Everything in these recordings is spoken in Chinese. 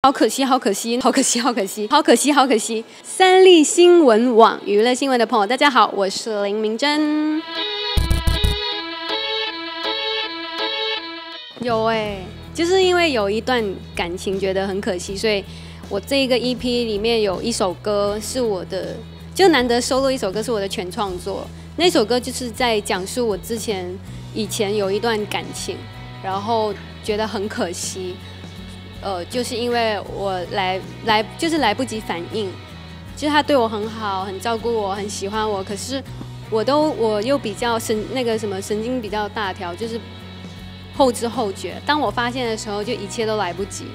好可惜，好可惜，好可惜，好可惜，好可惜，好可惜。三立新闻网娱乐新闻的朋友，大家好，我是林明珍。有哎，就是因为有一段感情觉得很可惜，所以我这一个 EP 里面有一首歌是我的，就难得收录一首歌是我的全创作。那首歌就是在讲述我之前以前有一段感情，然后觉得很可惜。呃，就是因为我来来就是来不及反应，就是他对我很好，很照顾我，很喜欢我，可是我都我又比较神那个什么神经比较大条，就是后知后觉。当我发现的时候，就一切都来不及，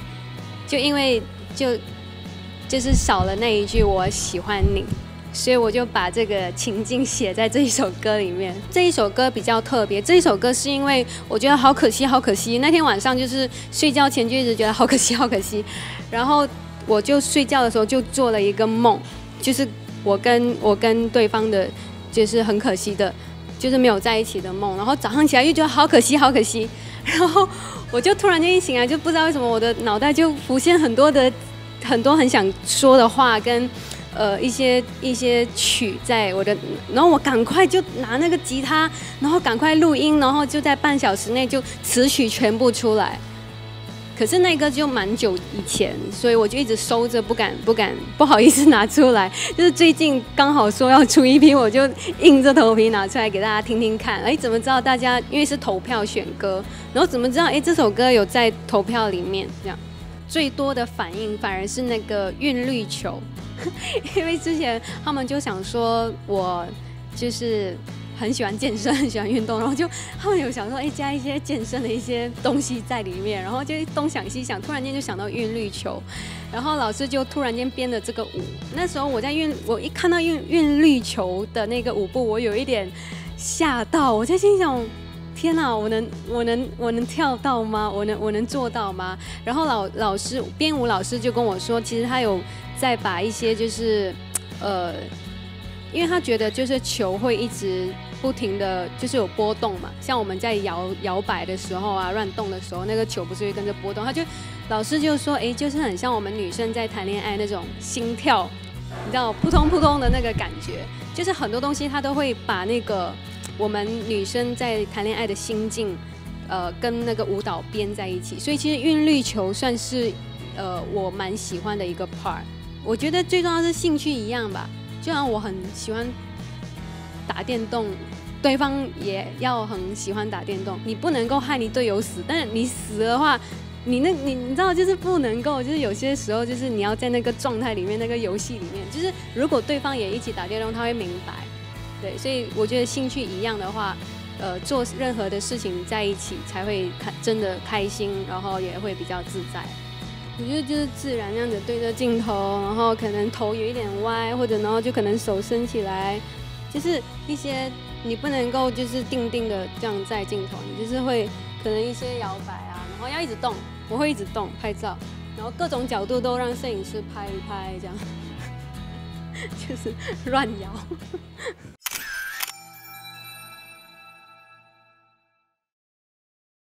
就因为就就是少了那一句我喜欢你。所以我就把这个情境写在这一首歌里面。这一首歌比较特别，这一首歌是因为我觉得好可惜，好可惜。那天晚上就是睡觉前就一直觉得好可惜，好可惜。然后我就睡觉的时候就做了一个梦，就是我跟我跟对方的，就是很可惜的，就是没有在一起的梦。然后早上起来又觉得好可惜，好可惜。然后我就突然间一醒来，就不知道为什么我的脑袋就浮现很多的很多很想说的话跟。呃，一些一些曲在我的，然后我赶快就拿那个吉他，然后赶快录音，然后就在半小时内就词曲全部出来。可是那个就蛮久以前，所以我就一直收着，不敢不敢不好意思拿出来。就是最近刚好说要出一批，我就硬着头皮拿出来给大家听听看。哎，怎么知道大家因为是投票选歌，然后怎么知道哎这首歌有在投票里面？这样最多的反应反而是那个韵律球。因为之前他们就想说我就是很喜欢健身，很喜欢运动，然后就他们有想说，哎，加一些健身的一些东西在里面，然后就东想西想，突然间就想到韵律球，然后老师就突然间编的这个舞。那时候我在韵，我一看到韵韵律球的那个舞步，我有一点吓到，我在心想。天哪，我能我能我能跳到吗？我能我能做到吗？然后老老师编舞老师就跟我说，其实他有在把一些就是，呃，因为他觉得就是球会一直不停的就是有波动嘛，像我们在摇摇摆的时候啊，乱动的时候，那个球不是会跟着波动？他就老师就说，哎，就是很像我们女生在谈恋爱那种心跳，你知道扑通扑通的那个感觉，就是很多东西他都会把那个。我们女生在谈恋爱的心境，呃，跟那个舞蹈编在一起，所以其实韵律球算是，呃，我蛮喜欢的一个 part。我觉得最重要是兴趣一样吧，就像我很喜欢打电动，对方也要很喜欢打电动。你不能够害你队友死，但是你死的话，你那你你知道就是不能够，就是有些时候就是你要在那个状态里面，那个游戏里面，就是如果对方也一起打电动，他会明白。对，所以我觉得兴趣一样的话，呃，做任何的事情在一起才会开真的开心，然后也会比较自在。我觉得就是自然那样子对着镜头，然后可能头有一点歪，或者然后就可能手伸起来，就是一些你不能够就是定定的这样在镜头，你就是会可能一些摇摆啊，然后要一直动，我会一直动拍照，然后各种角度都让摄影师拍一拍，这样 就是乱摇。